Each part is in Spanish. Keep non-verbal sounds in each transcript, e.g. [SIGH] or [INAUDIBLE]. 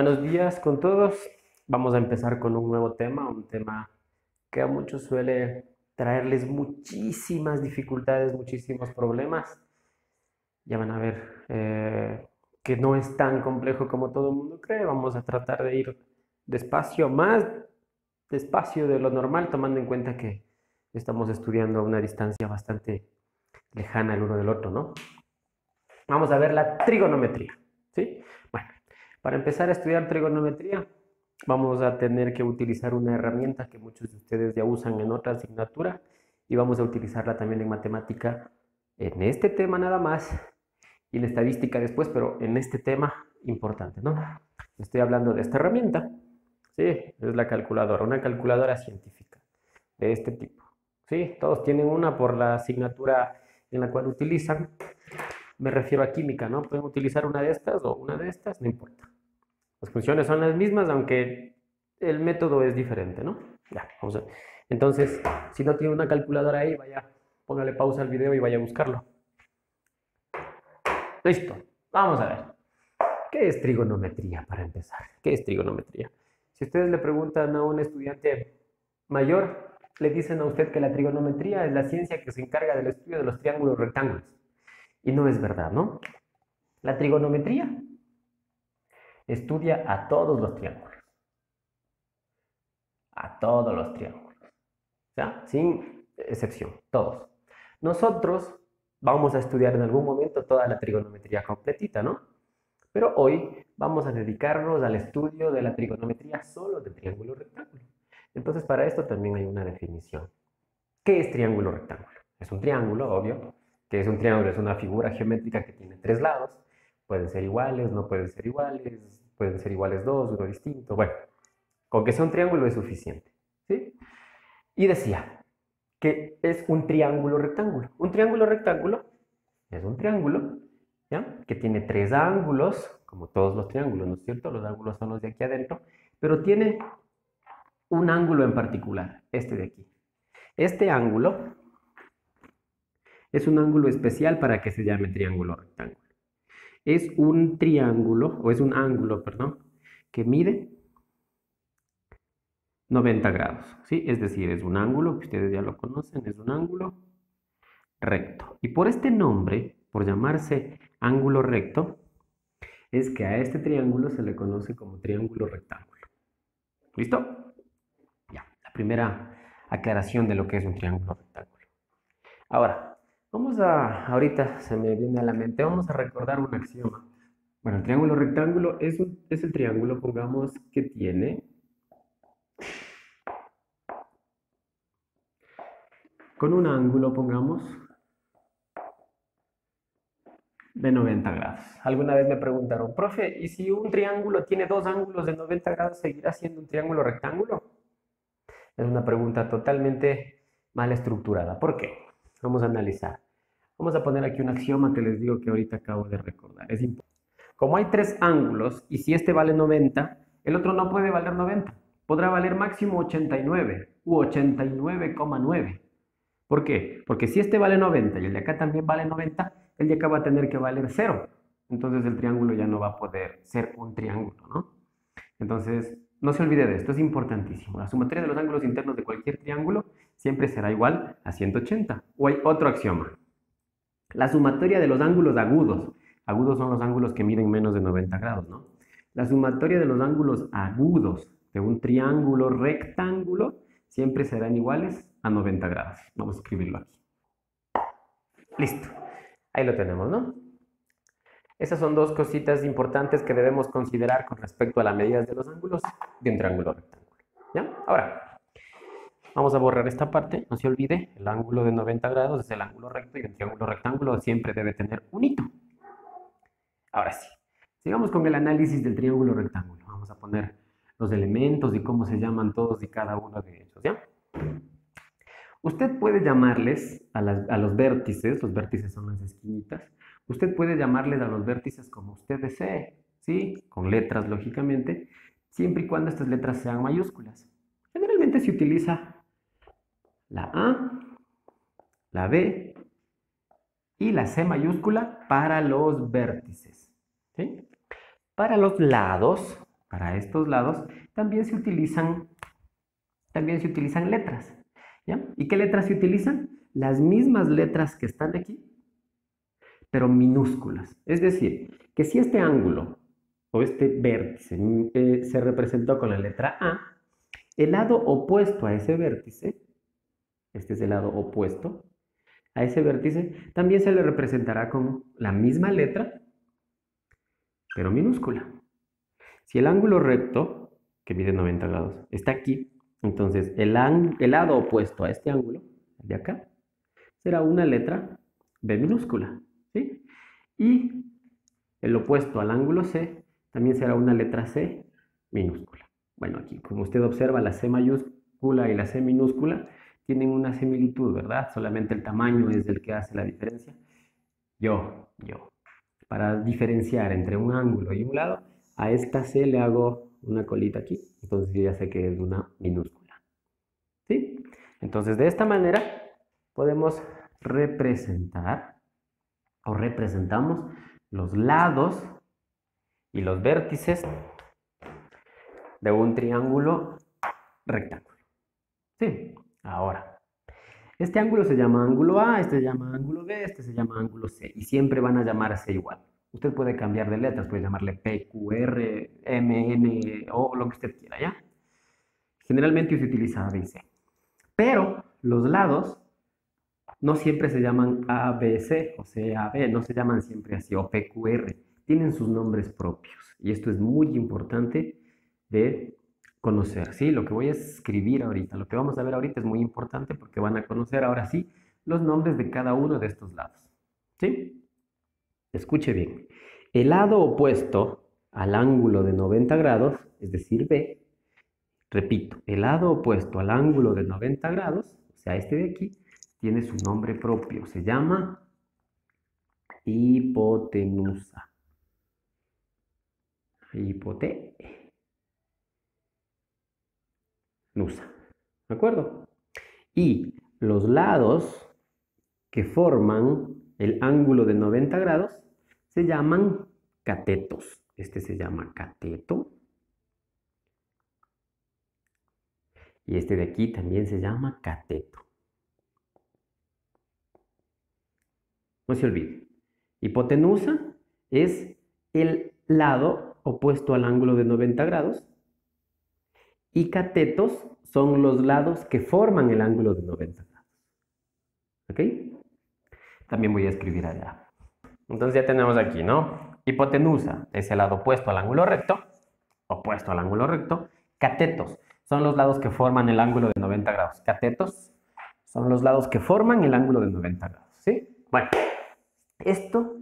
Buenos días con todos. Vamos a empezar con un nuevo tema, un tema que a muchos suele traerles muchísimas dificultades, muchísimos problemas. Ya van a ver eh, que no es tan complejo como todo el mundo cree. Vamos a tratar de ir despacio, más despacio de lo normal, tomando en cuenta que estamos estudiando a una distancia bastante lejana el uno del otro, ¿no? Vamos a ver la trigonometría, ¿sí? Bueno, para empezar a estudiar trigonometría, vamos a tener que utilizar una herramienta que muchos de ustedes ya usan en otra asignatura y vamos a utilizarla también en matemática en este tema nada más y en estadística después, pero en este tema importante, ¿no? Estoy hablando de esta herramienta, ¿sí? Es la calculadora, una calculadora científica de este tipo, ¿sí? Todos tienen una por la asignatura en la cual utilizan. Me refiero a química, ¿no? Pueden utilizar una de estas o una de estas, no importa. Las funciones son las mismas, aunque el método es diferente, ¿no? Ya, vamos a ver. Entonces, si no tiene una calculadora ahí, vaya, póngale pausa al video y vaya a buscarlo. Listo, vamos a ver. ¿Qué es trigonometría para empezar? ¿Qué es trigonometría? Si ustedes le preguntan a un estudiante mayor, le dicen a usted que la trigonometría es la ciencia que se encarga del estudio de los triángulos rectángulos. Y no es verdad, ¿no? La trigonometría estudia a todos los triángulos. A todos los triángulos. Sin excepción, todos. Nosotros vamos a estudiar en algún momento toda la trigonometría completita, ¿no? Pero hoy vamos a dedicarnos al estudio de la trigonometría solo de triángulo rectángulo. Entonces, para esto también hay una definición. ¿Qué es triángulo rectángulo? Es un triángulo, obvio. Que es un triángulo? Es una figura geométrica que tiene tres lados. Pueden ser iguales, no pueden ser iguales, pueden ser iguales dos, uno distinto. Bueno, con que sea un triángulo es suficiente. ¿sí? Y decía que es un triángulo rectángulo. Un triángulo rectángulo es un triángulo ¿ya? que tiene tres ángulos, como todos los triángulos, ¿no es cierto? Los ángulos son los de aquí adentro, pero tiene un ángulo en particular, este de aquí. Este ángulo es un ángulo especial para que se llame triángulo rectángulo. Es un triángulo, o es un ángulo, perdón, que mide 90 grados, ¿sí? Es decir, es un ángulo, que ustedes ya lo conocen, es un ángulo recto. Y por este nombre, por llamarse ángulo recto, es que a este triángulo se le conoce como triángulo rectángulo. ¿Listo? primera aclaración de lo que es un triángulo rectángulo. Ahora, vamos a, ahorita se me viene a la mente, vamos a recordar un axioma. Bueno, el triángulo rectángulo es, es el triángulo, pongamos, que tiene con un ángulo, pongamos, de 90 grados. Alguna vez me preguntaron, profe, ¿y si un triángulo tiene dos ángulos de 90 grados, seguirá siendo un triángulo rectángulo? Es una pregunta totalmente mal estructurada. ¿Por qué? Vamos a analizar. Vamos a poner aquí un axioma que les digo que ahorita acabo de recordar. Es Como hay tres ángulos y si este vale 90, el otro no puede valer 90. Podrá valer máximo 89 u 89,9. ¿Por qué? Porque si este vale 90 y el de acá también vale 90, el de acá va a tener que valer 0. Entonces el triángulo ya no va a poder ser un triángulo, ¿no? Entonces, no se olvide de esto, es importantísimo. La sumatoria de los ángulos internos de cualquier triángulo siempre será igual a 180. O hay otro axioma. La sumatoria de los ángulos agudos. Agudos son los ángulos que miden menos de 90 grados, ¿no? La sumatoria de los ángulos agudos de un triángulo rectángulo siempre serán iguales a 90 grados. Vamos a escribirlo aquí. Listo. Ahí lo tenemos, ¿no? Esas son dos cositas importantes que debemos considerar con respecto a las medidas de los ángulos de un triángulo rectángulo. ¿Ya? Ahora, vamos a borrar esta parte. No se olvide, el ángulo de 90 grados es el ángulo recto y el triángulo rectángulo siempre debe tener un hito. Ahora sí, sigamos con el análisis del triángulo rectángulo. Vamos a poner los elementos y cómo se llaman todos y cada uno de ellos, ¿ya? Usted puede llamarles a, a los vértices, los vértices son las esquinitas, Usted puede llamarles a los vértices como usted desee, ¿sí? Con letras, lógicamente, siempre y cuando estas letras sean mayúsculas. Generalmente se utiliza la A, la B y la C mayúscula para los vértices. Para los lados, para estos lados, también se utilizan, también se utilizan letras. ¿Y qué letras se utilizan? Las mismas letras que están aquí, pero minúsculas. Es decir, que si este ángulo o este vértice eh, se representó con la letra A, el lado opuesto a ese vértice, este es el lado opuesto a ese vértice, también se le representará con la misma letra, pero minúscula. Si el ángulo recto, que mide 90 grados, está aquí, entonces el, lado opuesto a este ángulo, de acá, será una letra B minúscula. ¿sí? Y el opuesto al ángulo C también será una letra C minúscula. Bueno, aquí como usted observa, la C mayúscula y la C minúscula tienen una similitud, ¿verdad? Solamente el tamaño es el que hace la diferencia. Yo, yo, para diferenciar entre un ángulo y un lado, a esta C le hago una colita aquí, entonces ya sé que es una minúscula. ¿Sí? Entonces de esta manera podemos representar o representamos los lados y los vértices de un triángulo rectángulo. Sí, ahora. Este ángulo se llama ángulo A, este se llama ángulo B, este se llama ángulo C y siempre van a llamarse igual. Usted puede cambiar de letras, puede llamarle P, Q, R, M, N o lo que usted quiera, ¿ya? Generalmente se utiliza A, B y C. Pero los lados no siempre se llaman A, B, C o C, A, B, no se llaman siempre así, o P, Q, R. Tienen sus nombres propios. Y esto es muy importante de conocer, ¿sí? Lo que voy a escribir ahorita, lo que vamos a ver ahorita es muy importante porque van a conocer ahora sí los nombres de cada uno de estos lados, ¿sí? Escuche bien. El lado opuesto al ángulo de 90 grados, es decir, B, repito, el lado opuesto al ángulo de 90 grados, o sea, este de aquí, tiene su nombre propio, se llama hipotenusa. ¿De acuerdo? Y los lados que forman el ángulo de 90 grados se llaman catetos. Este se llama cateto. Y este de aquí también se llama cateto. No se olvide. Hipotenusa es el lado opuesto al ángulo de 90 grados y catetos son los lados que forman el ángulo de 90 grados. ¿Ok? También voy a escribir allá. Entonces ya tenemos aquí, ¿no? Hipotenusa es el lado opuesto al ángulo recto, opuesto al ángulo recto. Catetos son los lados que forman el ángulo de 90 grados. Catetos son los lados que forman el ángulo de 90 grados, ¿sí? Bueno, esto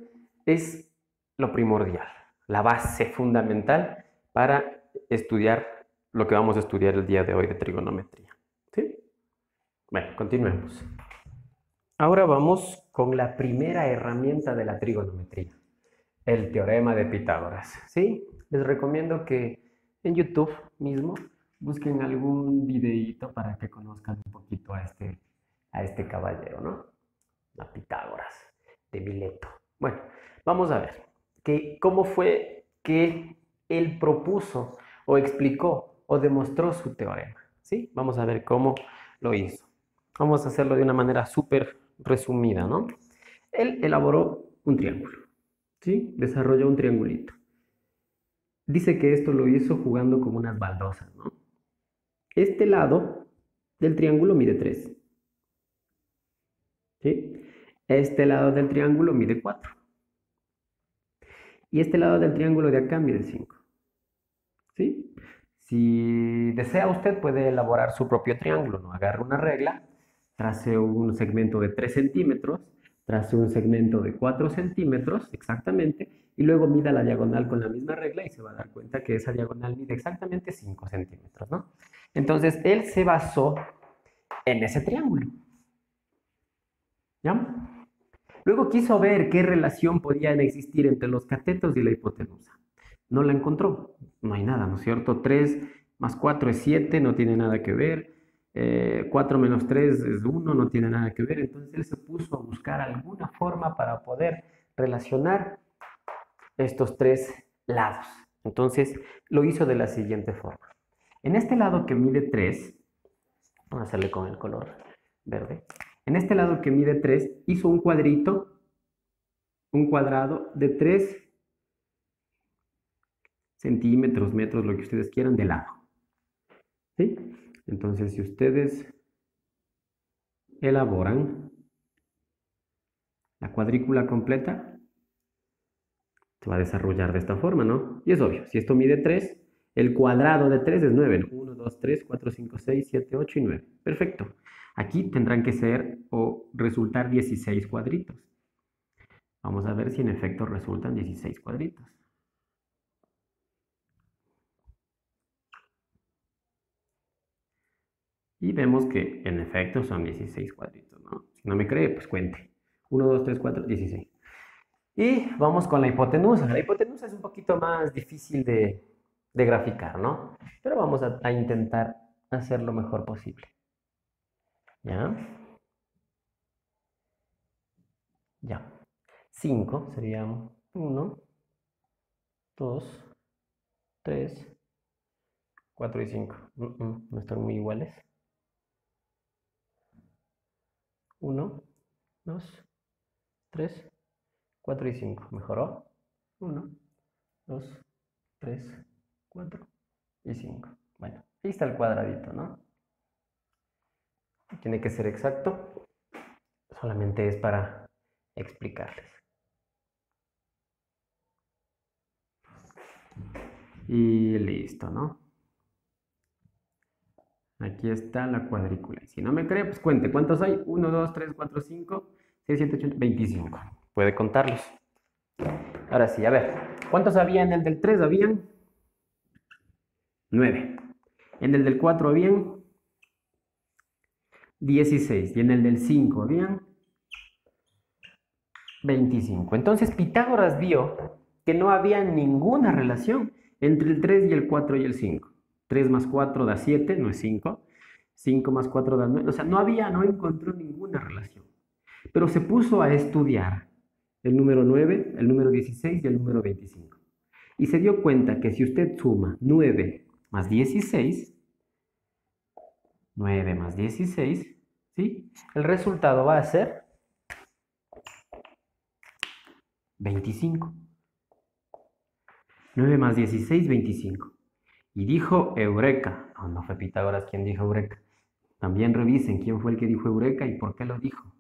es lo primordial, la base fundamental para estudiar lo que vamos a estudiar el día de hoy de trigonometría. ¿Sí? Bueno, continuemos. Ahora vamos con la primera herramienta de la trigonometría, el teorema de Pitágoras. ¿Sí? Les recomiendo que en YouTube mismo busquen algún videíto para que conozcan un poquito a este, a este caballero, ¿no? A Pitágoras de Mileto. Bueno, vamos a ver que, cómo fue que él propuso o explicó o demostró su teorema. ¿sí? Vamos a ver cómo lo hizo. Vamos a hacerlo de una manera súper resumida, ¿no? Él elaboró un triángulo, ¿sí? Desarrolló un triangulito. Dice que esto lo hizo jugando con unas baldosas, ¿no? Este lado del triángulo mide 3. ¿Sí? Este lado del triángulo mide 4. Y este lado del triángulo de acá mide 5. ¿Sí? Si desea usted puede elaborar su propio triángulo, ¿no? Agarre una regla, trace un segmento de 3 centímetros, trace un segmento de 4 centímetros exactamente, y luego mida la diagonal con la misma regla y se va a dar cuenta que esa diagonal mide exactamente 5 centímetros. Entonces, él se basó en ese triángulo. Luego quiso ver qué relación podían existir entre los catetos y la hipotenusa. No la encontró. No hay nada, ¿no es cierto? 3 más 4 es 7, no tiene nada que ver. 4 eh, menos 3 es 1, no tiene nada que ver. Entonces él se puso a buscar alguna forma para poder relacionar estos tres lados. Entonces lo hizo de la siguiente forma. En este lado que mide 3, vamos a hacerle con el color verde. En este lado que mide 3, hizo un cuadrito, un cuadrado de 3 centímetros, metros, lo que ustedes quieran, de lado. ¿Sí? Entonces, si ustedes elaboran la cuadrícula completa, se va a desarrollar de esta forma, ¿no? Y es obvio, si esto mide 3, el cuadrado de 3 es 9. 1, 2, 3, 4, 5, 6, 7, 8 y 9. Perfecto. Aquí tendrán que ser o resultar 16 cuadritos. Vamos a ver si en efecto resultan 16 cuadritos. Y vemos que en efecto son 16 cuadritos, ¿no? Si no me cree, pues cuente. 1, 2, 3, 4, 16. Y vamos con la hipotenusa. La hipotenusa es un poquito más difícil de, graficar, ¿no? Pero vamos a, a intentar hacer lo mejor posible. ¿Ya? Ya. 5 sería 1, 2, 3, 4 y 5. no están muy iguales. 1, 2, 3, 4 y 5. ¿Mejoró? 1, 2, 3, 4 y 5. Bueno, ahí está el cuadradito, ¿no? Tiene que ser exacto. Solamente es para explicarles. Y listo, ¿no? Aquí está la cuadrícula. Si no me cree, pues cuente. ¿Cuántos hay? 1, 2, 3, 4, 5, 6, 7, 8, 25. Puede contarlos. Ahora sí, a ver. ¿Cuántos había en el del 3? Habían 9. En el del 4 habían 16. Y en el del 5 habían 25. Entonces Pitágoras vio que no había ninguna relación entre el 3 y el 4 y el 5. 3 más 4 da 7, no es 5. 5 más 4 da 9. O sea, no había, no encontró ninguna relación. Pero se puso a estudiar el número 9, el número 16 y el número 25. Y se dio cuenta que si usted suma 9 más 16, 9 más 16, ¿sí? El resultado va a ser 25. 9 más 16, 25. Y dijo Eureka. No, no fue Pitágoras quien dijo Eureka. También revisen quién fue el que dijo Eureka y por qué lo dijo.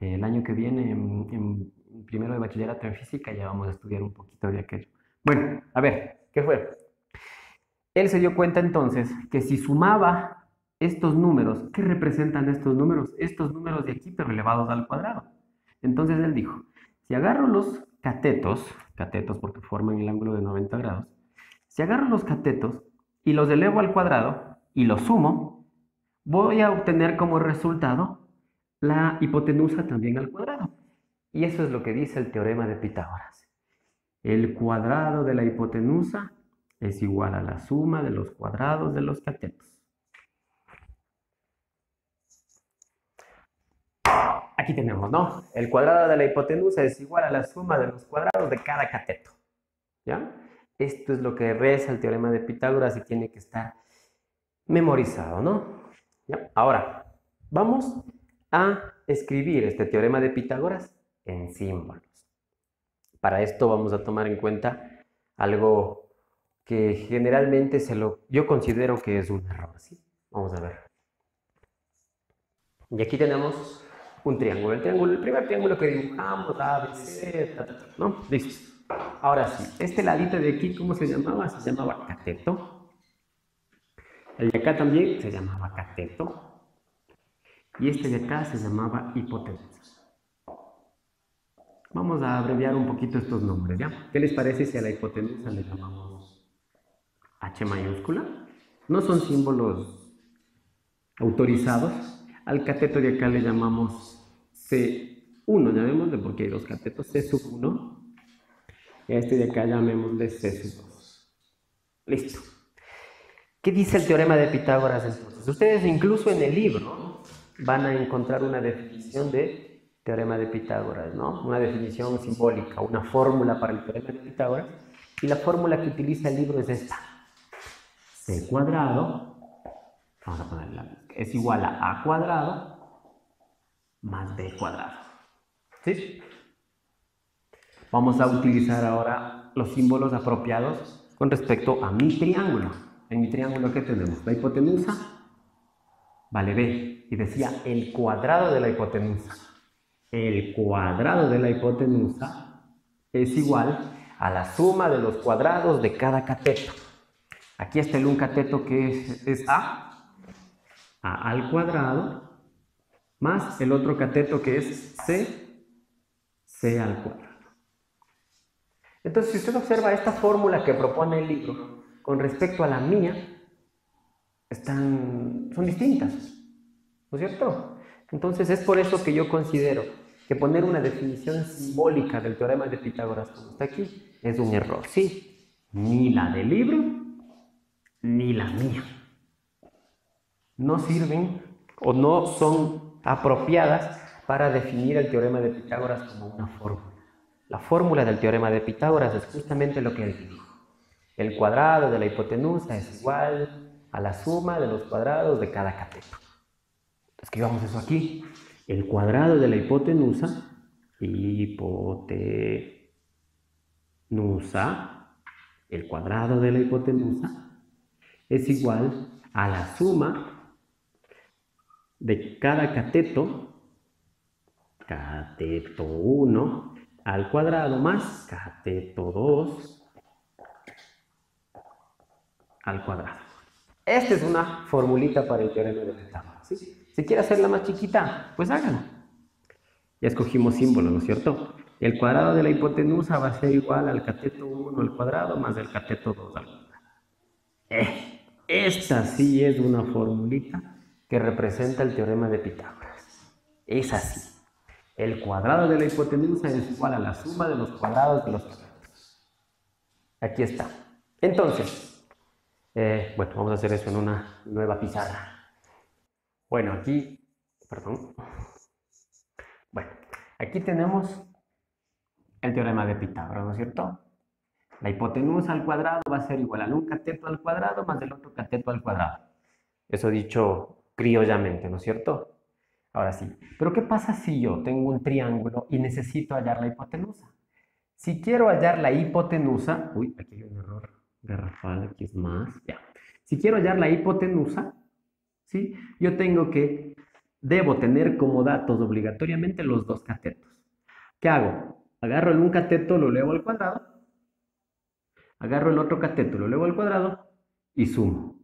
El año que viene, en, primero de bachillerato en física, ya vamos a estudiar un poquito de aquello. Bueno, a ver, ¿qué fue? Él se dio cuenta entonces que si sumaba estos números, ¿qué representan estos números? Estos números de aquí, pero elevados al cuadrado. Entonces él dijo, si agarro los catetos, catetos porque forman el ángulo de 90 grados, si agarro los catetos y los elevo al cuadrado y los sumo, voy a obtener como resultado la hipotenusa también al cuadrado. Y eso es lo que dice el teorema de Pitágoras. El cuadrado de la hipotenusa es igual a la suma de los cuadrados de los catetos. Aquí tenemos, ¿no? El cuadrado de la hipotenusa es igual a la suma de los cuadrados de cada cateto. ¿Ya? Esto es lo que reza el teorema de Pitágoras y tiene que estar memorizado, ¿no? Ahora, vamos a escribir este teorema de Pitágoras en símbolos. Para esto vamos a tomar en cuenta algo que generalmente se lo, yo considero que es un error, ¿sí? Vamos a ver. Y aquí tenemos un triángulo. El primer triángulo que dibujamos, A, B, C, ¿no? Listo. Ahora sí, este ladito de aquí, ¿cómo se llamaba? Se llamaba cateto. El de acá también se llamaba cateto. Y este de acá se llamaba hipotenusa. Vamos a abreviar un poquito estos nombres, ¿ya? ¿Qué les parece si a la hipotenusa le llamamos H mayúscula? No son símbolos autorizados. Al cateto de acá le llamamos C1, llamémosle porque hay dos catetos, C sub 1 este de acá llamémosle C sub 2. Listo. ¿Qué dice el teorema de Pitágoras entonces? Ustedes incluso en el libro van a encontrar una definición de teorema de Pitágoras, ¿no? Una definición simbólica, una fórmula para el teorema de Pitágoras. Y la fórmula que utiliza el libro es esta. C cuadrado, vamos a ponerla, es igual a A cuadrado más B cuadrado. ¿Sí? Vamos a utilizar ahora los símbolos apropiados con respecto a mi triángulo. En mi triángulo, ¿qué tenemos? La hipotenusa vale B. Y decía el cuadrado de la hipotenusa. El cuadrado de la hipotenusa es igual a la suma de los cuadrados de cada cateto. Aquí está el un cateto que es, A, A al cuadrado, más el otro cateto que es C, C al cuadrado. Entonces, si usted observa esta fórmula que propone el libro con respecto a la mía, están, son distintas, ¿no es cierto? Entonces, es por eso que yo considero que poner una definición simbólica del teorema de Pitágoras como está aquí es un error, sí. Ni la del libro, ni la mía. No sirven o no son apropiadas para definir el teorema de Pitágoras como una fórmula. La fórmula del teorema de Pitágoras es justamente lo que él dijo. El cuadrado de la hipotenusa es igual a la suma de los cuadrados de cada cateto. Escribamos eso aquí. El cuadrado de la hipotenusa, hipotenusa, el cuadrado de la hipotenusa, es igual a la suma de cada cateto, cateto 1, al cuadrado más cateto 2 al cuadrado. Esta es una formulita para el teorema de Pitágoras. Si quiere hacerla más chiquita, pues háganlo. Ya escogimos símbolo, ¿no es cierto? El cuadrado de la hipotenusa va a ser igual al cateto 1 al cuadrado más el cateto 2 al cuadrado. Eh, esta sí es una formulita que representa el teorema de Pitágoras. Es así. El cuadrado de la hipotenusa es igual a la suma de los cuadrados de los cuadrados. Aquí está. Entonces, eh, bueno, vamos a hacer eso en una nueva pizarra. Bueno, aquí, perdón. Bueno, aquí tenemos el teorema de Pitágoras, ¿no es cierto? La hipotenusa al cuadrado va a ser igual a un cateto al cuadrado más el otro cateto al cuadrado. Eso dicho criollamente, ¿no es cierto? Ahora sí, pero ¿qué pasa si yo tengo un triángulo y necesito hallar la hipotenusa? Si quiero hallar la hipotenusa, uy, aquí hay un error garrafal, aquí es más, ya. Si quiero hallar la hipotenusa, ¿sí? Yo tengo que, debo tener como datos obligatoriamente los dos catetos. ¿Qué hago? Agarro el un cateto, lo elevo al cuadrado, agarro el otro cateto, lo elevo al cuadrado y sumo.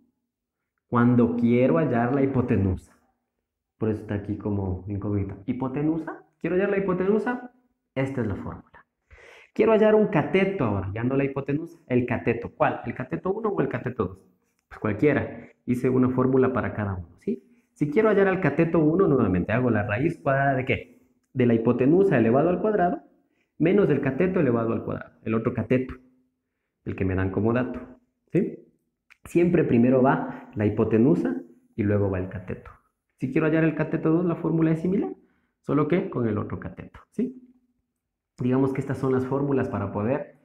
Cuando quiero hallar la hipotenusa. Por eso está aquí como incógnita. ¿Hipotenusa? ¿Quiero hallar la hipotenusa? Esta es la fórmula. Quiero hallar un cateto ahora, no la hipotenusa. El cateto, ¿cuál? ¿El cateto 1 o el cateto 2? Pues cualquiera. Hice una fórmula para cada uno, ¿sí? Si quiero hallar al cateto 1, nuevamente hago la raíz cuadrada de qué? De la hipotenusa elevado al cuadrado, menos del cateto elevado al cuadrado. El otro cateto, el que me dan como dato, ¿sí? Siempre primero va la hipotenusa y luego va el cateto. Si quiero hallar el cateto 2, la fórmula es similar, solo que con el otro cateto, ¿sí? Digamos que estas son las fórmulas para poder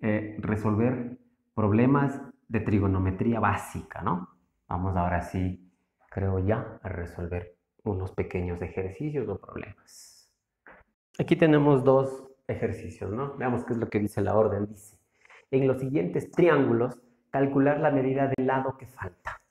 eh, resolver problemas de trigonometría básica, ¿no? Vamos ahora sí, creo ya, a resolver unos pequeños ejercicios o problemas. Aquí tenemos dos ejercicios, ¿no? Veamos qué es lo que dice la orden. Dice, en los siguientes triángulos, calcular la medida del lado que falta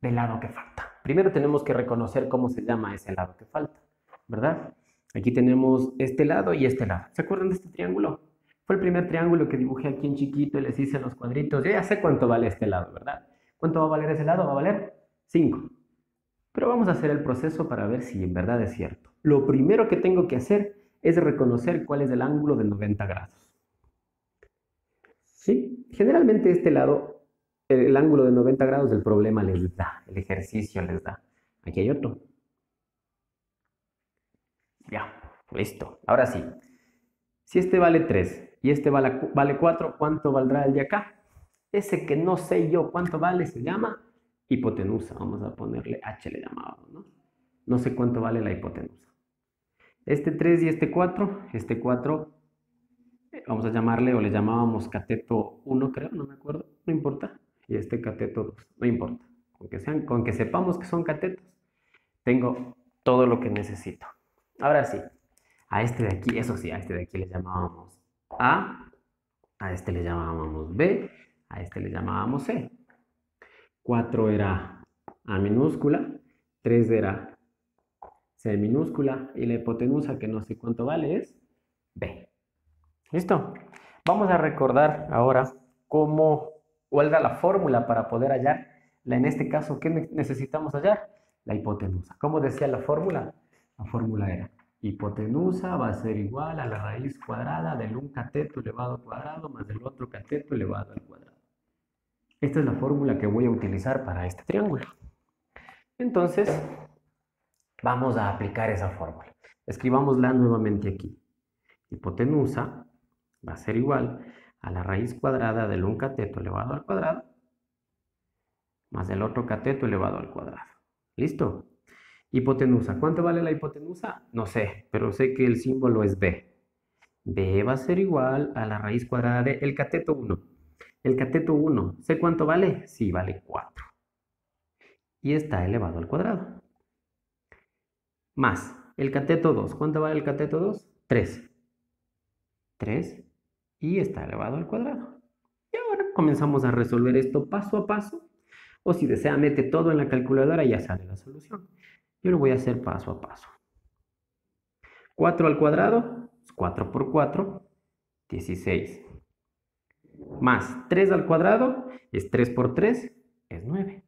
del lado que falta. Primero tenemos que reconocer cómo se llama ese lado que falta, ¿verdad? Aquí tenemos este lado y este lado. ¿Se acuerdan de este triángulo? Fue el primer triángulo que dibujé aquí en chiquito y les hice los cuadritos. Ya sé cuánto vale este lado, ¿verdad? ¿Cuánto va a valer ese lado? Va a valer 5. Pero vamos a hacer el proceso para ver si en verdad es cierto. Lo primero que tengo que hacer es reconocer cuál es el ángulo de 90 grados. ¿Sí? Generalmente este lado el ángulo de 90 grados del problema les da, el ejercicio les da. Aquí hay otro. Ya, listo. Ahora sí. Si este vale 3 y este vale, vale 4, ¿cuánto valdrá el de acá? Ese que no sé yo cuánto vale se llama hipotenusa. Vamos a ponerle H le llamado, ¿no? No sé cuánto vale la hipotenusa. Este 3 y este 4, este 4 vamos a llamarle, o le llamábamos cateto 1, creo, no me acuerdo, no importa. Y este cateto 2, no importa. Con que, sean, con que sepamos que son catetos, tengo todo lo que necesito. Ahora sí, a este de aquí, eso sí, a este de aquí le llamábamos A, a este le llamábamos B, a este le llamábamos C. 4 era A minúscula, 3 era C minúscula y la hipotenusa, que no sé cuánto vale, es B. ¿Listo? Vamos a recordar ahora cómo, cuál era la fórmula para poder hallar, en este caso, ¿qué necesitamos hallar? La hipotenusa. ¿Cómo decía la fórmula? La fórmula era hipotenusa va a ser igual a la raíz cuadrada del un cateto elevado al cuadrado más del otro cateto elevado al cuadrado. Esta es la fórmula que voy a utilizar para este triángulo. Entonces, vamos a aplicar esa fórmula. Escribámosla nuevamente aquí. Hipotenusa va a ser igual a la raíz cuadrada del un cateto elevado al cuadrado más del otro cateto elevado al cuadrado. ¿Listo? Hipotenusa. ¿Cuánto vale la hipotenusa? No sé, pero sé que el símbolo es B. B va a ser igual a la raíz cuadrada del cateto 1. El cateto 1, ¿sé cuánto vale? Sí, vale 4. Y está elevado al cuadrado. Más el cateto 2. ¿Cuánto vale el cateto 2? 3. 3 y está elevado al cuadrado. Y ahora comenzamos a resolver esto paso a paso. O si desea, mete todo en la calculadora y ya sale la solución. Yo lo voy a hacer paso a paso. 4 al cuadrado, 4 por 4, 16. Más 3 al cuadrado es 3 por 3, es 9.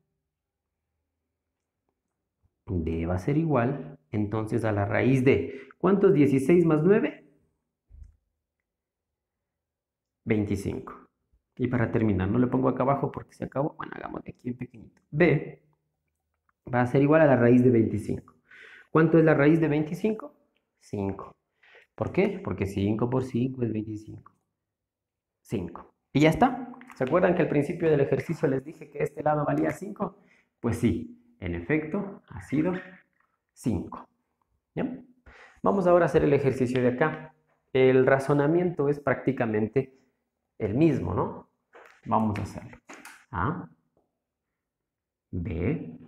D va a ser igual, entonces, a la raíz de... ¿Cuánto es 16 más 9? 25. Y para terminar, no le pongo acá abajo porque se acabó. Bueno, hagamos de aquí en pequeñito. B va a ser igual a la raíz de 25. ¿Cuánto es la raíz de 25? 5. ¿Por qué? Porque 5 por 5 es 25. 5. ¿Y ya está? ¿Se acuerdan que al principio del ejercicio les dije que este lado valía 5? Pues sí, en efecto, ha sido 5. Vamos ahora a hacer el ejercicio de acá. El razonamiento es prácticamente el mismo, ¿no? Vamos a hacerlo. A, B,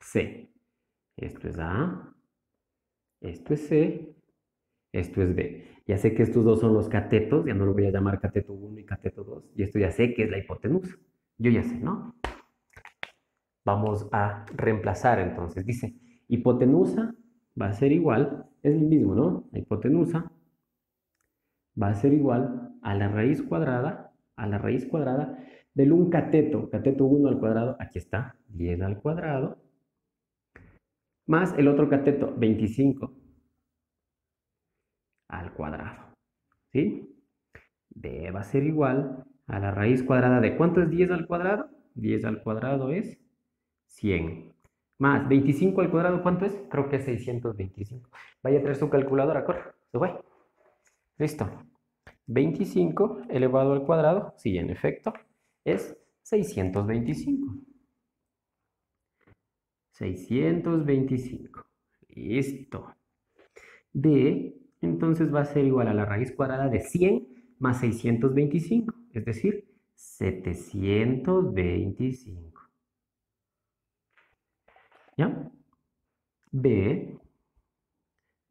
C. Esto es A, esto es C, esto es B. Ya sé que estos dos son los catetos, ya no lo voy a llamar cateto 1 y cateto 2. Y esto ya sé que es la hipotenusa. Yo ya sé, ¿no? Vamos a reemplazar entonces. Dice, hipotenusa va a ser igual, es el mismo, ¿no? La hipotenusa va a ser igual a la raíz cuadrada, a la raíz cuadrada del un cateto, cateto 1 al cuadrado, aquí está, 10 al cuadrado, más el otro cateto, 25 al cuadrado. ¿Sí? B va a ser igual a la raíz cuadrada de ¿cuánto es 10 al cuadrado? 10 al cuadrado es 100. Más 25 al cuadrado, ¿cuánto es? Creo que es 625. Vaya a traer su calculadora, corre, se fue. Listo. 25 elevado al cuadrado, sí, en efecto, es 625. 625. Listo. D, entonces va a ser igual a la raíz cuadrada de 100 más 625, es decir, 725. ¿Ya? B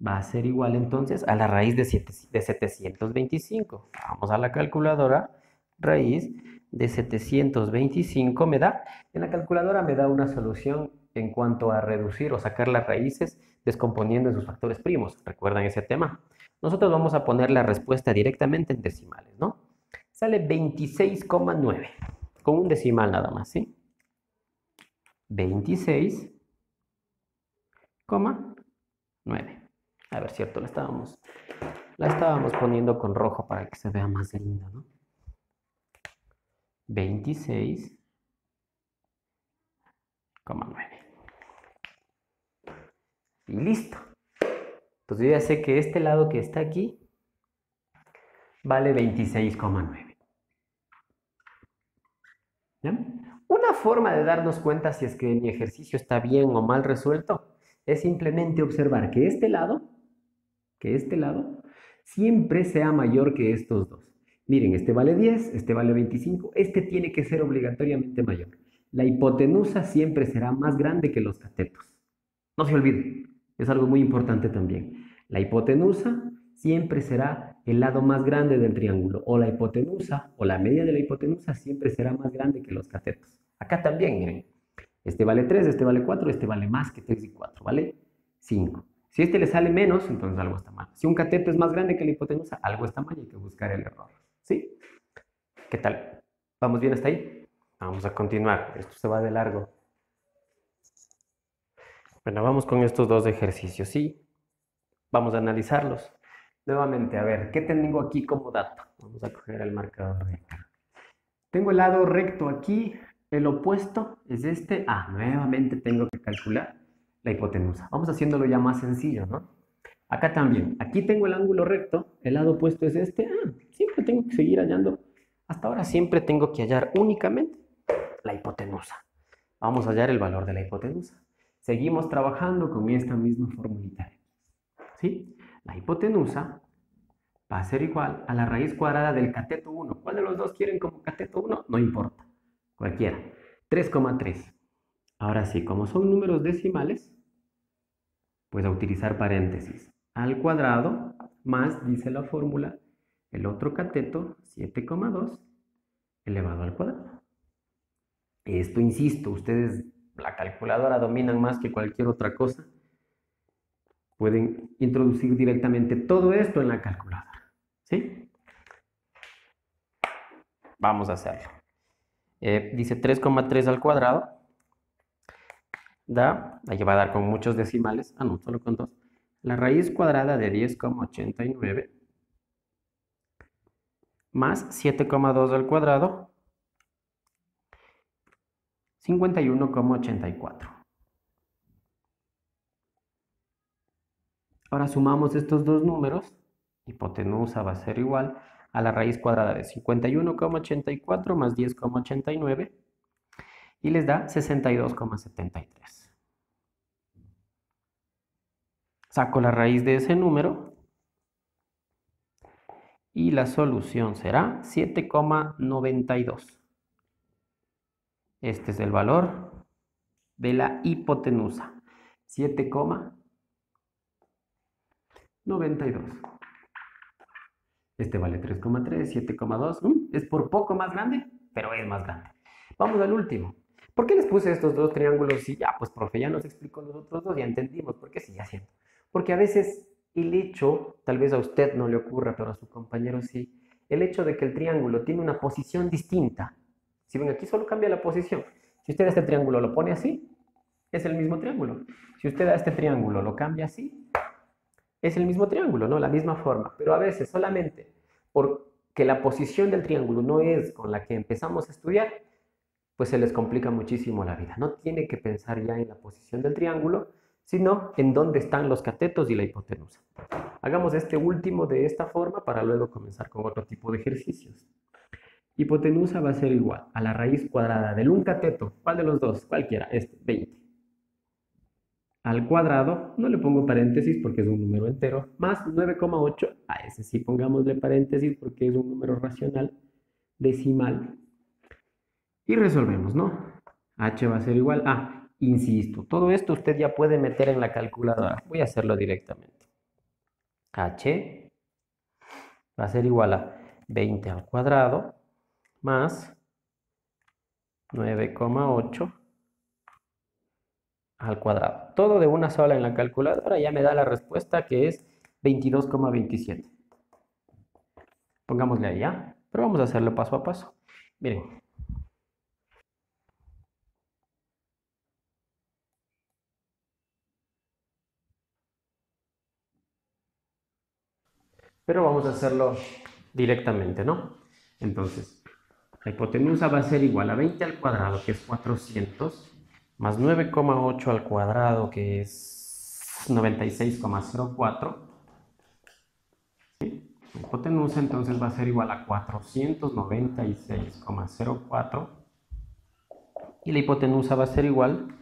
va a ser igual entonces a la raíz de, de 725. Vamos a la calculadora, raíz de 725 me da, en la calculadora me da una solución en cuanto a reducir o sacar las raíces descomponiendo en sus factores primos. ¿Recuerdan ese tema? Nosotros vamos a poner la respuesta directamente en decimales, ¿no? Sale 26,9, con un decimal nada más, ¿sí? 26,9. A ver, cierto, la estábamos, la estábamos poniendo con rojo para que se vea más linda, ¿no? 26,9. Y listo. Pues yo ya sé que este lado que está aquí vale 26,9. Una forma de darnos cuenta si es que mi ejercicio está bien o mal resuelto es simplemente observar que este lado que este lado siempre sea mayor que estos dos. Miren, este vale 10, este vale 25, este tiene que ser obligatoriamente mayor. La hipotenusa siempre será más grande que los catetos. No se olviden, es algo muy importante también. La hipotenusa siempre será el lado más grande del triángulo, o la hipotenusa, o la media de la hipotenusa siempre será más grande que los catetos. Acá también, miren, este vale 3, este vale 4, este vale más que 3 y 4, ¿vale? 5. Si este le sale menos, entonces algo está mal. Si un cateto es más grande que la hipotenusa, algo está mal y hay que buscar el error. ¿Sí? ¿Qué tal? ¿Vamos bien hasta ahí? Vamos a continuar. Esto se va de largo. Bueno, vamos con estos dos ejercicios, ¿sí? Vamos a analizarlos. Nuevamente, a ver, ¿qué tengo aquí como dato? Vamos a coger el marcador de acá. Tengo el lado recto aquí, el opuesto es este. Ah, nuevamente tengo que calcular la hipotenusa. Vamos haciéndolo ya más sencillo, ¿no? Acá también, aquí tengo el ángulo recto, el lado opuesto es este. Ah, siempre tengo que seguir hallando. Hasta ahora siempre tengo que hallar únicamente la hipotenusa. Vamos a hallar el valor de la hipotenusa. Seguimos trabajando con esta misma formulita. ¿Sí? La hipotenusa va a ser igual a la raíz cuadrada del cateto 1. ¿Cuál de los dos quieren como cateto 1? No importa. Cualquiera. 3,3. Ahora sí, como son números decimales, pues a utilizar paréntesis. Al cuadrado más, dice la fórmula, el otro cateto, 7,2, elevado al cuadrado. Esto, insisto, ustedes la calculadora dominan más que cualquier otra cosa. Pueden introducir directamente todo esto en la calculadora. ¿Sí? Vamos a hacerlo. Eh, dice 3,3 al cuadrado da, ahí va a dar con muchos decimales, ah no, solo con dos, la raíz cuadrada de 10,89 más 7,2 al cuadrado, 51,84. Ahora sumamos estos dos números, hipotenusa va a ser igual a la raíz cuadrada de 51,84 más 10,89 y les da 62,73. Saco la raíz de ese número y la solución será 7,92. Este es el valor de la hipotenusa. 7,92. Este vale 3,3, 7,2. Mm, es por poco más grande, pero es más grande. Vamos al último. ¿Por qué les puse estos dos triángulos? Y ya, pues profe, ya nos explicó los otros dos, ya entendimos por qué sigue haciendo. Porque a veces el hecho, tal vez a usted no le ocurra, pero a su compañero sí, el hecho de que el triángulo tiene una posición distinta. Si ven aquí solo cambia la posición. Si usted a este triángulo lo pone así, es el mismo triángulo. Si usted a este triángulo lo cambia así, es el mismo triángulo, ¿no? La misma forma. Pero a veces solamente porque la posición del triángulo no es con la que empezamos a estudiar, pues se les complica muchísimo la vida. No tiene que pensar ya en la posición del triángulo, sino en dónde están los catetos y la hipotenusa. Hagamos este último de esta forma para luego comenzar con otro tipo de ejercicios. Hipotenusa va a ser igual a la raíz cuadrada del un cateto. ¿Cuál de los dos? Cualquiera, este, 20. Al cuadrado, no le pongo paréntesis porque es un número entero, más 9,8, a ese sí pongámosle paréntesis porque es un número racional decimal y resolvemos, ¿no? H va a ser igual a, insisto, todo esto usted ya puede meter en la calculadora. Voy a hacerlo directamente. H va a ser igual a 20 al cuadrado más 9,8 al cuadrado. Todo de una sola en la calculadora ya me da la respuesta que es 22,27. Pongámosle ahí ya, pero vamos a hacerlo paso a paso. Miren, Pero vamos a hacerlo directamente, ¿no? Entonces, la hipotenusa va a ser igual a 20 al cuadrado, que es 400, más 9,8 al cuadrado, que es 96,04. La hipotenusa entonces va a ser igual a 496,04. Y la hipotenusa va a ser igual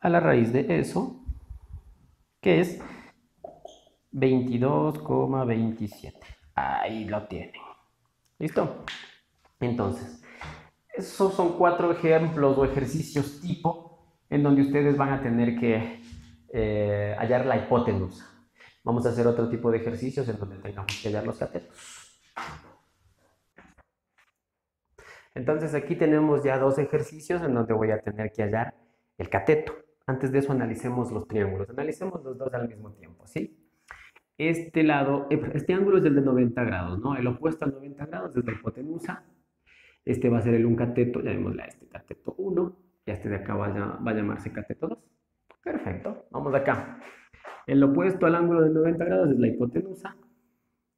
a la raíz de eso, que es 22,27. Ahí lo tienen. ¿Listo? Entonces, esos son cuatro ejemplos o ejercicios tipo en donde ustedes van a tener que eh, hallar la hipotenusa. Vamos a hacer otro tipo de ejercicios en donde tengamos que hallar los catetos. Entonces aquí tenemos ya dos ejercicios en donde voy a tener que hallar el cateto. Antes de eso analicemos los triángulos. Analicemos los dos al mismo tiempo, ¿sí? Este lado, este ángulo es el de 90 grados, ¿no? El opuesto a 90 grados es la hipotenusa. Este va a ser el un cateto, llamémosle a este cateto 1. Y este de acá va a, llamarse cateto 2. Perfecto, vamos acá. El opuesto al ángulo de 90 grados es la hipotenusa.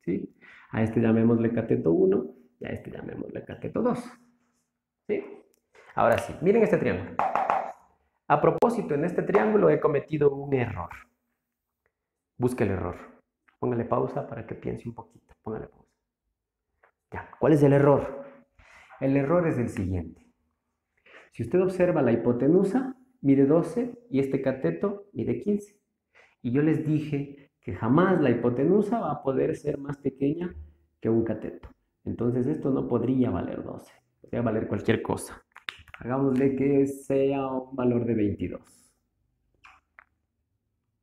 ¿sí? A este llamémosle cateto 1 y a este llamémosle cateto 2. ¿sí? Ahora sí, miren este triángulo. A propósito, en este triángulo he cometido un error. Busque el error. Póngale pausa para que piense un poquito. Póngale pausa. Ya, ¿cuál es el error? El error es el siguiente. Si usted observa la hipotenusa, mide 12 y este cateto mide 15. Y yo les dije que jamás la hipotenusa va a poder ser más pequeña que un cateto. Entonces esto no podría valer 12, podría valer cualquier cosa. Hagámosle que sea un valor de 22.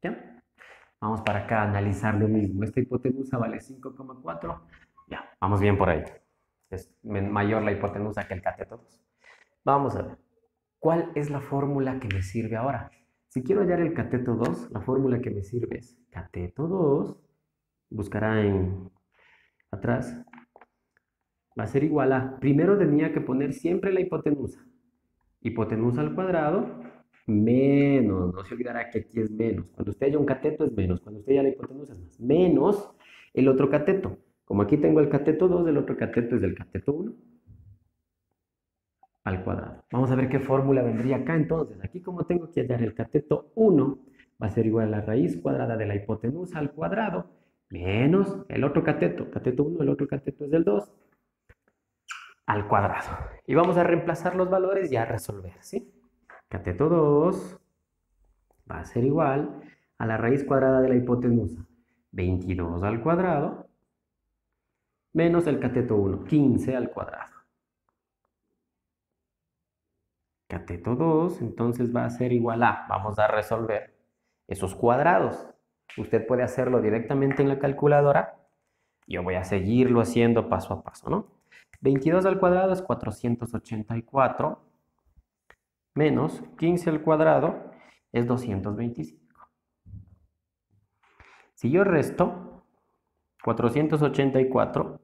¿Ya? Vamos para acá a analizar lo mismo. Esta hipotenusa vale 5,4. Ya, vamos bien por ahí. Es mayor la hipotenusa que el cateto 2. Vamos a ver. ¿Cuál es la fórmula que me sirve ahora? Si quiero hallar el cateto 2, la fórmula que me sirve es cateto 2, buscará en atrás, va a ser igual a, primero tenía que poner siempre la hipotenusa. Hipotenusa al cuadrado menos, no se olvidará que aquí es menos. Cuando usted haya un cateto es menos, cuando usted haya la hipotenusa es más. Menos el otro cateto. Como aquí tengo el cateto 2, el otro cateto es del cateto 1 al cuadrado. Vamos a ver qué fórmula vendría acá entonces. Aquí como tengo que hallar el cateto 1, va a ser igual a la raíz cuadrada de la hipotenusa al cuadrado, menos el otro cateto. Cateto 1, el otro cateto es del 2, al cuadrado. Y vamos a reemplazar los valores y a resolver, ¿sí? Cateto 2 va a ser igual a la raíz cuadrada de la hipotenusa, 22 al cuadrado, menos el cateto 1, 15 al cuadrado. Cateto 2, entonces va a ser igual a, vamos a resolver esos cuadrados. Usted puede hacerlo directamente en la calculadora. Yo voy a seguirlo haciendo paso a paso, ¿no? 22 al cuadrado es 484, menos 15 al cuadrado es 225. Si yo resto, 484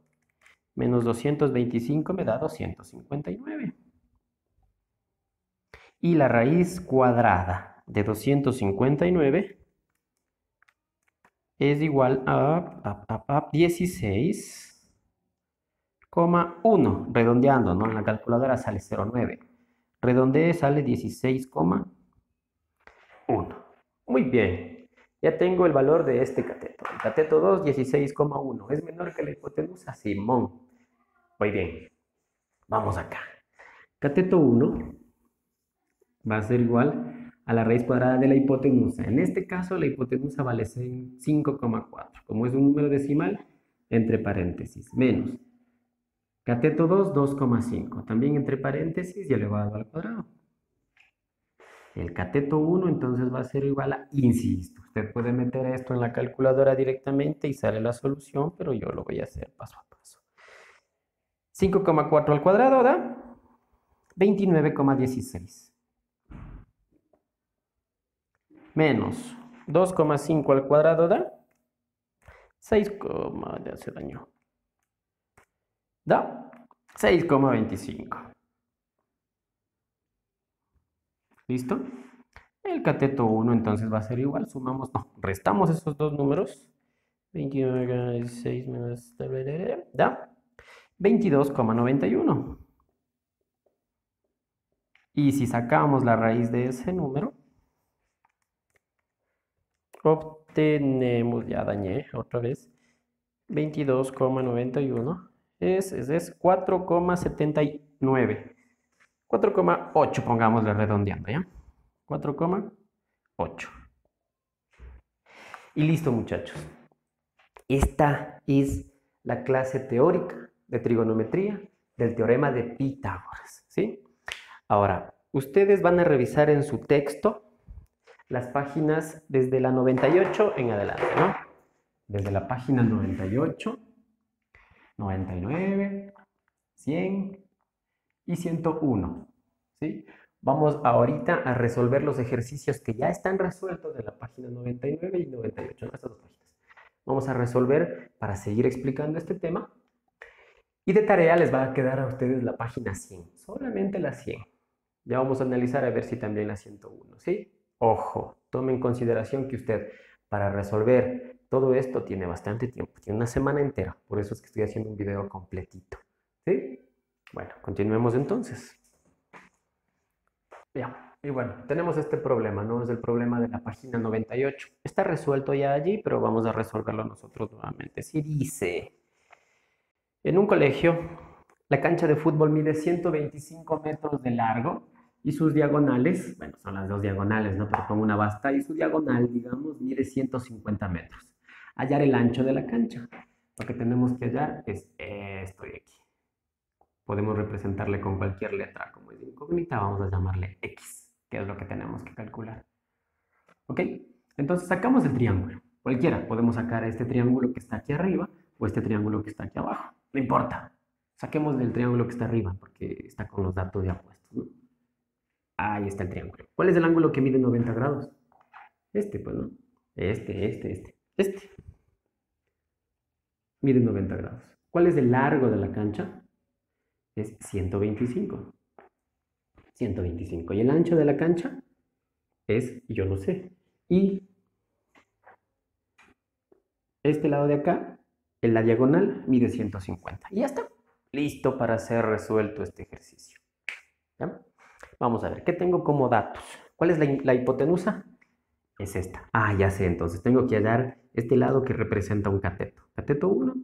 menos 225 me da 259 y la raíz cuadrada de 259 es igual a, a, 16,1, redondeando, ¿no? En la calculadora sale 0,9. Redondee sale 16,1. Muy bien, ya tengo el valor de este cateto. El cateto 2, 16,1. ¿Es menor que la hipotenusa? Simón. Muy bien, vamos acá. Cateto 1 va a ser igual a la raíz cuadrada de la hipotenusa. En este caso, la hipotenusa vale 5,4. Como es un número decimal, entre paréntesis, menos. Cateto 2, 2,5. También entre paréntesis y elevado al cuadrado. El cateto 1 entonces va a ser igual a, insisto, usted puede meter esto en la calculadora directamente y sale la solución, pero yo lo voy a hacer paso a paso. 5,4 al cuadrado da 29,16. menos 2,5 al cuadrado da 6, ya se dañó. Da 6,25. ¿Listo? El cateto 1 entonces va a ser igual, sumamos, no, restamos esos dos números. 29,6 menos... Da 22,91. Y si sacamos la raíz de ese número, obtenemos, ya dañé otra vez, 22,91 es, es, es 4,79. 4,8 pongámosle redondeando, ¿ya? 4,8. Y listo, muchachos. Esta es la clase teórica de trigonometría del teorema de Pitágoras, ¿sí? Ahora, ustedes van a revisar en su texto las páginas desde la 98 en adelante, ¿no? Desde la página 98, 99, 100 y 101, ¿sí? Vamos ahorita a resolver los ejercicios que ya están resueltos de la página 99 y 98, ¿no? Estas dos páginas. Vamos a resolver para seguir explicando este tema. Y de tarea les va a quedar a ustedes la página 100, solamente la 100. Ya vamos a analizar a ver si también la 101, ¿sí? Ojo, tome en consideración que usted para resolver todo esto tiene bastante tiempo, tiene una semana entera, por eso es que estoy haciendo un video completito, ¿sí? Bueno, continuemos entonces. Bien, y bueno, tenemos este problema, ¿no? Es el problema de la página 98. Está resuelto ya allí, pero vamos a resolverlo nosotros nuevamente. Si dice, en un colegio, la cancha de fútbol mide 125 metros de largo y sus diagonales, bueno, son las dos diagonales, ¿no? Pero pongo una basta y su diagonal, digamos, mide 150 metros. Hallar el ancho de la cancha. Lo que tenemos que hallar es esto de aquí. Podemos representarle con cualquier letra, como es incógnita, vamos a llamarle X, que es lo que tenemos que calcular. ¿Ok? Entonces sacamos el triángulo. Cualquiera, podemos sacar este triángulo que está aquí arriba o este triángulo que está aquí abajo. No importa. Saquemos del triángulo que está arriba porque está con los datos ya puestos. ¿no? Ahí está el triángulo. ¿Cuál es el ángulo que mide 90 grados? Este, pues, ¿no? Este, este, este, este. Mide 90 grados. ¿Cuál es el largo de la cancha? Es 125. 125. ¿Y el ancho de la cancha? Es, yo no sé. Y este lado de acá, en la diagonal, mide 150. Y ya está. Listo para ser resuelto este ejercicio. ¿Ya? Vamos a ver, ¿qué tengo como datos? ¿Cuál es la, hipotenusa? Es esta. Ah, ya sé, entonces tengo que hallar este lado que representa un cateto. Cateto 1,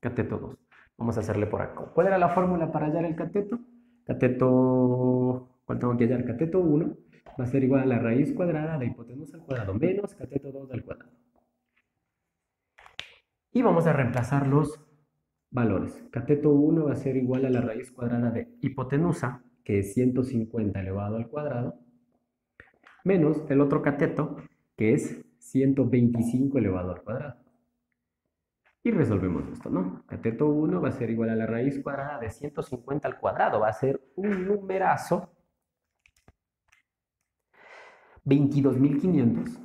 cateto 2. Vamos a hacerle por acá. ¿Cuál era la fórmula para hallar el cateto? Cateto, ¿cuál tengo que hallar? Cateto 1 va a ser igual a la raíz cuadrada de hipotenusa al cuadrado menos cateto 2 al cuadrado. Y vamos a reemplazar los valores. Cateto 1 va a ser igual a la raíz cuadrada de hipotenusa que es 150 elevado al cuadrado, menos el otro cateto, que es 125 elevado al cuadrado. Y resolvemos esto, ¿no? Cateto 1 va a ser igual a la raíz cuadrada de 150 al cuadrado, va a ser un numerazo 22.500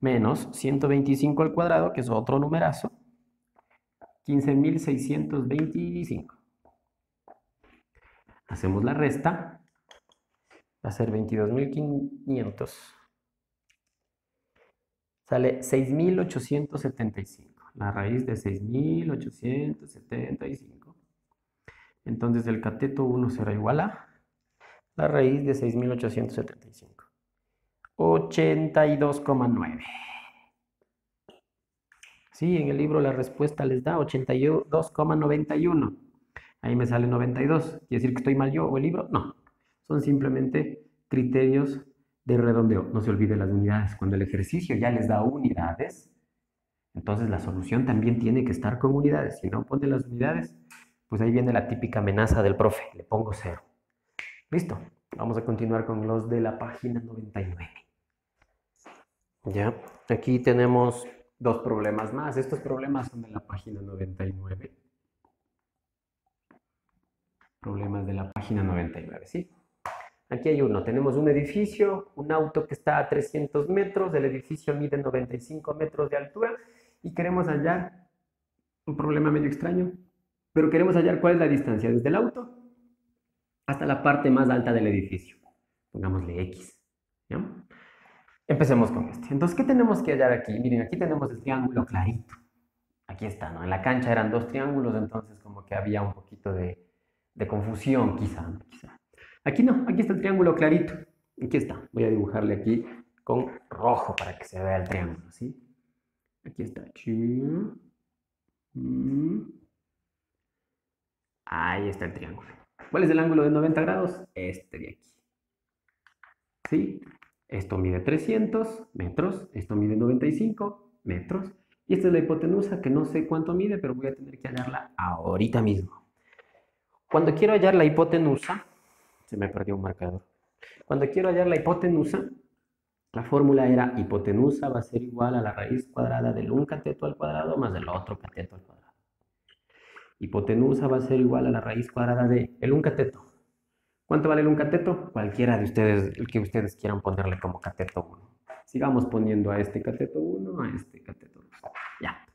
menos 125 al cuadrado, que es otro numerazo, 15.625. Hacemos la resta. Va a ser 22.500. Sale 6.875. La raíz de 6.875. Entonces el cateto 1 será igual a la raíz de 6.875. 82,9. Sí, en el libro la respuesta les da 82,91. Ahí me sale 92. ¿Quiere decir que estoy mal yo o el libro? No. Son simplemente criterios de redondeo. No se olvide las unidades. Cuando el ejercicio ya les da unidades, entonces la solución también tiene que estar con unidades. Si no pone las unidades, pues ahí viene la típica amenaza del profe. Le pongo cero. Listo. Vamos a continuar con los de la página 99. Ya, aquí tenemos dos problemas más. Estos problemas son de la página 99 problemas de la página 99, ¿sí? Aquí hay uno, tenemos un edificio, un auto que está a 300 metros, el edificio mide 95 metros de altura y queremos hallar, un problema medio extraño, pero queremos hallar cuál es la distancia desde el auto hasta la parte más alta del edificio. Pongámosle X. ¿ya? Empecemos con este. Entonces, ¿qué tenemos que hallar aquí? Miren, aquí tenemos el triángulo clarito. Aquí está, ¿no? En la cancha eran dos triángulos, entonces como que había un poquito de, de confusión, quizá, quizá. Aquí no, aquí está el triángulo clarito. Aquí está. Voy a dibujarle aquí con rojo para que se vea el triángulo, ¿sí? Aquí está. Ahí está el triángulo. ¿Cuál es el ángulo de 90 grados? Este de aquí. ¿Sí? Esto mide 300 metros, esto mide 95 metros. Y esta es la hipotenusa que no sé cuánto mide, pero voy a tener que hallarla ahorita mismo. Cuando quiero hallar la hipotenusa, se me perdió un marcador. Cuando quiero hallar la hipotenusa, la fórmula era hipotenusa va a ser igual a la raíz cuadrada del un cateto al cuadrado más del otro cateto al cuadrado. Hipotenusa va a ser igual a la raíz cuadrada de un cateto. ¿Cuánto vale el un cateto? Cualquiera de ustedes, el que ustedes quieran ponerle como cateto 1. Sigamos poniendo a este cateto 1, a este cateto 2. Ya.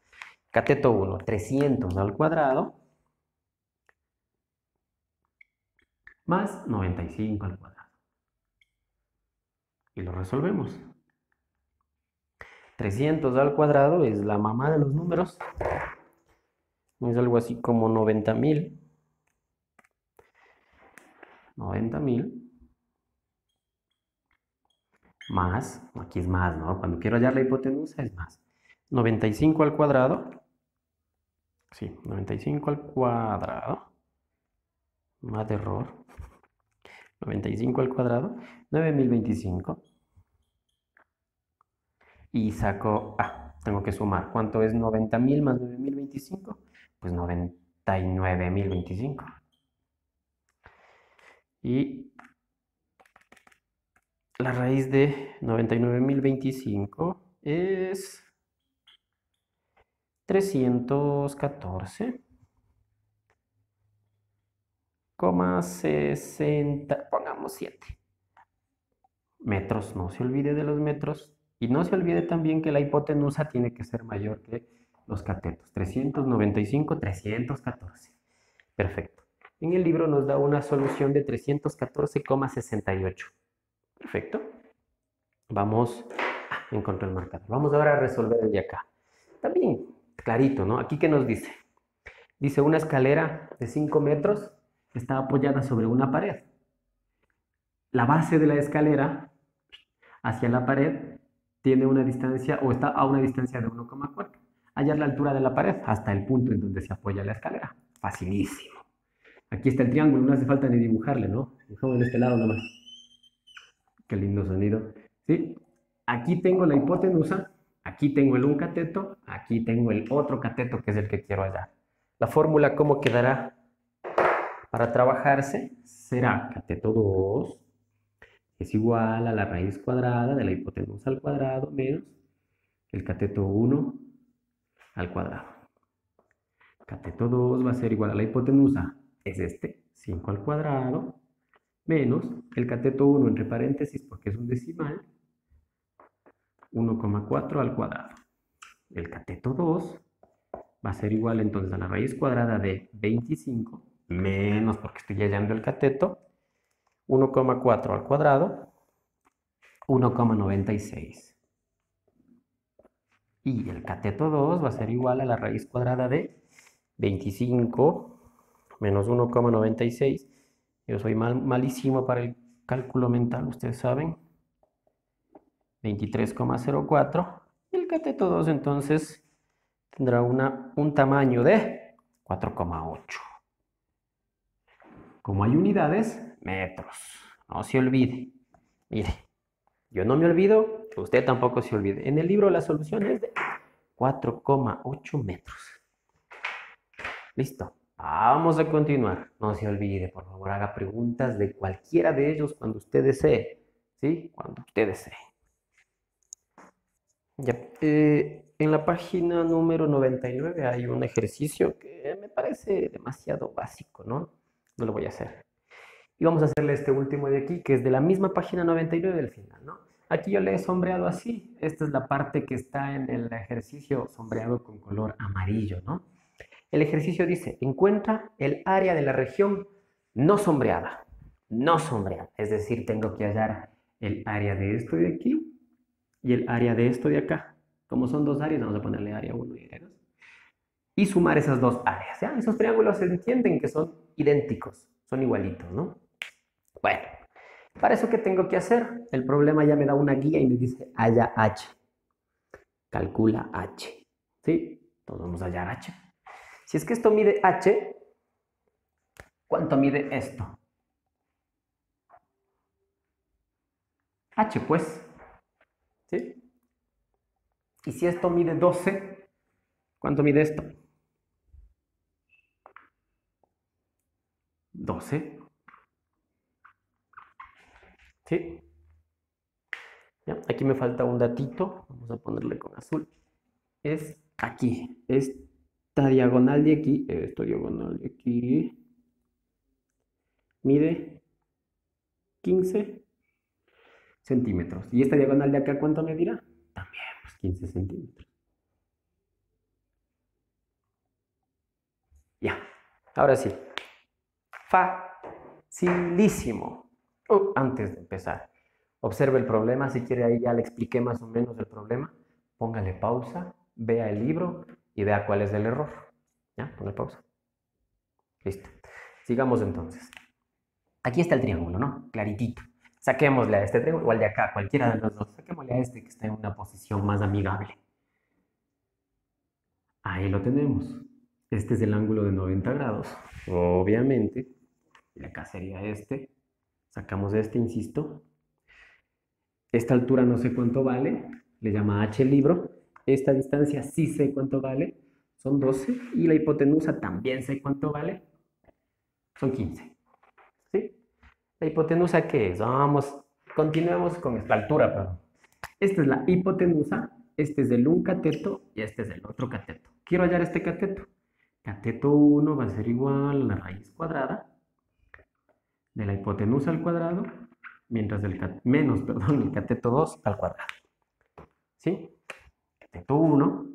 Cateto 1, 300 al cuadrado más 95 al cuadrado y lo resolvemos. 300 al cuadrado es la mamá de los números. Es algo así como 90 mil. 90 mil. Más, aquí es más, ¿no? Cuando quiero hallar la hipotenusa es más. 95 al cuadrado. Sí, 95 al cuadrado. Más de error. 95 al cuadrado. 9025 y saco, ah, tengo que sumar. ¿Cuánto es 90.000 más 9.025? Pues 99.025. Y la raíz de 99.025 es 314. 60, pongamos 7 metros, no se olvide de los metros, y no se olvide también que la hipotenusa tiene que ser mayor que los catetos. 395, 314. Perfecto. En el libro nos da una solución de 314,68. Perfecto. Vamos, a encontrar el marcador. Vamos ahora a resolver el de acá. También clarito, ¿no? Aquí qué nos dice. Dice una escalera de 5 metros está apoyada sobre una pared. La base de la escalera hacia la pared tiene una distancia o está a una distancia de 1,4. Hallar la altura de la pared hasta el punto en donde se apoya la escalera. Facilísimo. Aquí está el triángulo, no hace falta ni dibujarle, ¿no? Dibujamos de este lado nomás. Qué lindo sonido. ¿Sí? Aquí tengo la hipotenusa, aquí tengo el un cateto, aquí tengo el otro cateto que es el que quiero hallar. La fórmula, ¿cómo quedará? Para trabajarse, será cateto 2 es igual a la raíz cuadrada de la hipotenusa al cuadrado menos el cateto 1 al cuadrado. Cateto 2 va a ser igual a la hipotenusa, es este, 5 al cuadrado, menos el cateto 1 entre paréntesis porque es un decimal, 1,4 al cuadrado. El cateto 2 va a ser igual entonces a la raíz cuadrada de 25 menos porque estoy hallando el cateto 1,4 al cuadrado, 1,96. Y el cateto 2 va a ser igual a la raíz cuadrada de 25 menos 1,96. Yo soy mal, malísimo para el cálculo mental, ustedes saben. 23,04. Y el cateto 2 entonces tendrá una, un tamaño de 4,8. Como hay unidades, metros. No se olvide. Mire, yo no me olvido, usted tampoco se olvide. En el libro la solución es de 4,8 metros. Listo. Vamos a continuar. No se olvide, por favor, haga preguntas de cualquiera de ellos cuando usted desee. ¿Sí? Cuando usted desee. Ya, eh, en la página número 99 hay un ejercicio que me parece demasiado básico, ¿no? No lo voy a hacer. Y vamos a hacerle este último de aquí, que es de la misma página 99 del final, ¿no? Aquí yo le he sombreado así. Esta es la parte que está en el ejercicio sombreado con color amarillo, ¿no? El ejercicio dice, encuentra el área de la región no sombreada. No sombreada. Es decir, tengo que hallar el área de esto de aquí y el área de esto de acá. Como son dos áreas, vamos a ponerle área 1 y área 2. Y sumar esas dos áreas. ¿ya? Esos triángulos se entienden que son idénticos, son igualitos, ¿no? Bueno, para eso, ¿qué tengo que hacer? El problema ya me da una guía y me dice haya H. Calcula H. ¿Sí? Entonces vamos a hallar H. Si es que esto mide H, ¿cuánto mide esto? h, pues. ¿Sí? Y si esto mide 12, ¿cuánto mide esto? 12. ¿Sí? Aquí me falta un datito, vamos a ponerle con azul. Es aquí, esta diagonal de aquí, esta diagonal de aquí, mide 15 centímetros. ¿Y esta diagonal de acá cuánto medirá? También, pues 15 centímetros. Ya, ahora sí. Facilísimo. Antes de empezar, observe el problema. Si quiere, ahí ya le expliqué más o menos el problema. Póngale pausa, vea el libro y vea cuál es el error. ¿Ya? Ponle pausa. Listo. Sigamos entonces. Aquí está el triángulo, ¿no? Claritito. Saquémosle a este triángulo o al de acá, cualquiera de los dos. Saquémosle a este que está en una posición más amigable. Ahí lo tenemos. Este es el ángulo de 90 grados. Obviamente. Y acá sería este. Sacamos este, insisto. Esta altura no sé cuánto vale. Le llama H libro. Esta distancia sí sé cuánto vale. Son 12. Y la hipotenusa también sé cuánto vale. Son 15. ¿La hipotenusa qué es? Vamos, continuemos con esta altura, perdón. Esta es la hipotenusa, este es del un cateto y este es del otro cateto. Quiero hallar este cateto. Cateto 1 va a ser igual a la raíz cuadrada de la hipotenusa al cuadrado, mientras el menos, [LAUGHS] perdón, el cateto 2 al cuadrado. ¿Sí? Cateto 1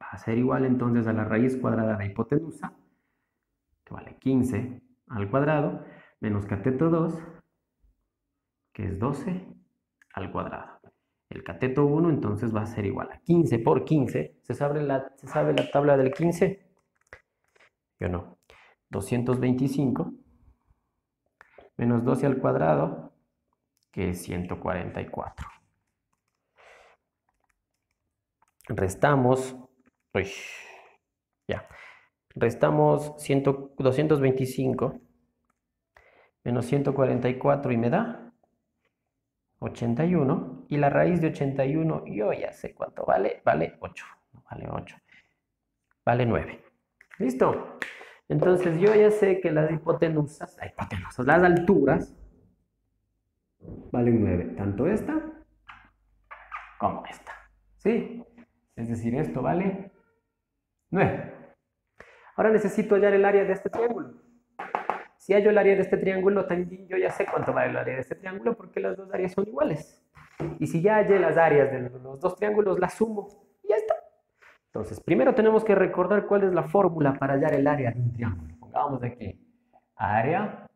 va a ser igual entonces a la raíz cuadrada de hipotenusa, que vale 15 al cuadrado, menos cateto 2, que es 12 al cuadrado. El cateto 1 entonces va a ser igual a 15 por 15. ¿Se sabe la, ¿se sabe la tabla del 15? Yo no. 225 menos 12 al cuadrado, que es 144. Restamos, uy, ya, restamos 100, 225 menos 144 y me da 81. Y la raíz de 81, yo ya sé cuánto vale, vale 8. vale 8. Vale 9. ¿Listo? Entonces yo ya sé que las hipotenusas, las hipotenusas, las alturas, valen 9. Tanto esta como esta. ¿Sí? Es decir, esto vale 9. Ahora necesito hallar el área de este triángulo. Si hallo el área de este triángulo, también yo ya sé cuánto vale el área de este triángulo porque las dos áreas son iguales. Y si ya hallé las áreas de los dos triángulos, las sumo. Entonces, primero tenemos que recordar cuál es la fórmula para hallar el área de un triángulo. Pongamos aquí, área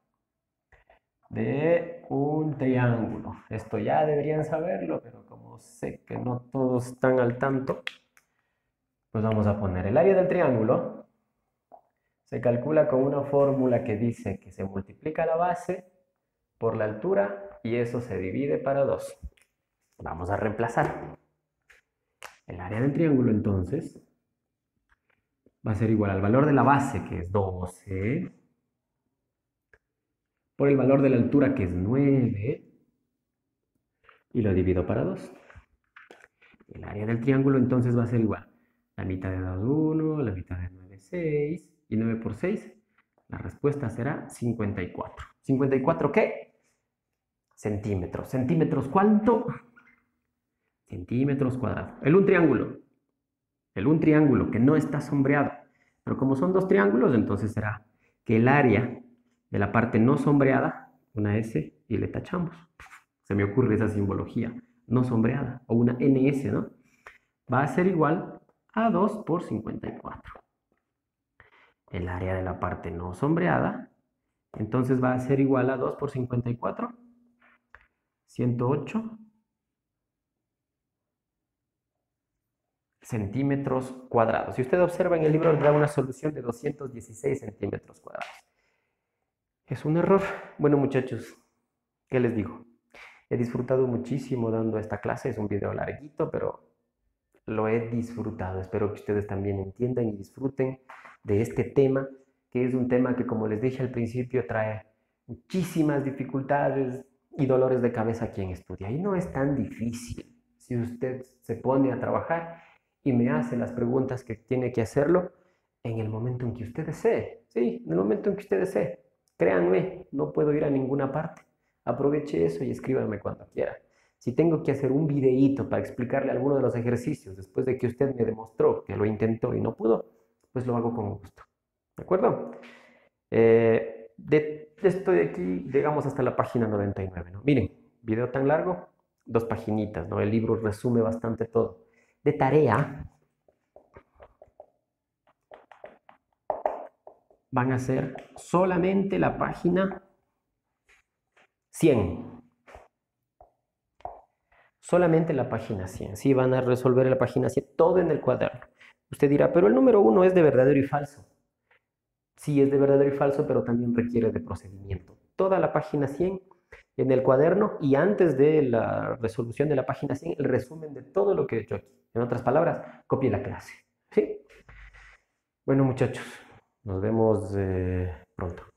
de un triángulo. Esto ya deberían saberlo, pero como sé que no todos están al tanto, pues vamos a poner el área del triángulo se calcula con una fórmula que dice que se multiplica la base por la altura y eso se divide para 2. Vamos a reemplazar. El área del triángulo entonces va a ser igual al valor de la base que es 12 por el valor de la altura que es 9 y lo divido para 2. El área del triángulo entonces va a ser igual. La mitad de 2, 1, la mitad de 9, 6 y 9 por 6, la respuesta será 54. ¿54 qué? Centímetros. ¿Centímetros cuánto? Centímetros cuadrados. El un triángulo. El un triángulo que no está sombreado. Pero como son dos triángulos, entonces será que el área de la parte no sombreada, una S y le tachamos. Se me ocurre esa simbología, no sombreada, o una NS, ¿no? Va a ser igual a 2 por 54 el área de la parte no sombreada. Entonces va a ser igual a 2 por 54, 108 centímetros cuadrados. Si usted observa en el libro, da una solución de 216 centímetros cuadrados. Es un error. Bueno, muchachos, ¿qué les digo? He disfrutado muchísimo dando esta clase. Es un video larguito, pero lo he disfrutado. Espero que ustedes también entiendan y disfruten de este tema, que es un tema que, como les dije al principio, trae muchísimas dificultades, y dolores de cabeza a quien estudia. Y no es tan difícil si usted se pone a trabajar y me hace las preguntas que tiene que hacerlo en el momento en que usted desee. Sí, en el momento en que usted desee. Créanme, no puedo ir a ninguna parte. Aproveche eso y escríbame cuando quiera. Si tengo que hacer un videíto para explicarle alguno de los ejercicios después de que usted me demostró que lo intentó y no pudo, pues lo hago con gusto. ¿De acuerdo? Eh, de aquí llegamos hasta la página 99, ¿no? Miren, video tan largo, dos paginitas, ¿no? El libro resume bastante todo. De tarea, van a ser solamente la página 100. Solamente la página 100. Sí, van a resolver la página 100, todo en el cuaderno. Usted dirá, pero el número 1 es de verdadero y falso. Sí, es de verdadero y falso, pero también requiere de procedimiento. Toda la página 100 en el cuaderno y antes de la resolución de la página 100, el resumen de todo lo que he hecho aquí. En otras palabras, copie la clase. ¿Sí? Bueno, muchachos, nos vemos eh, pronto.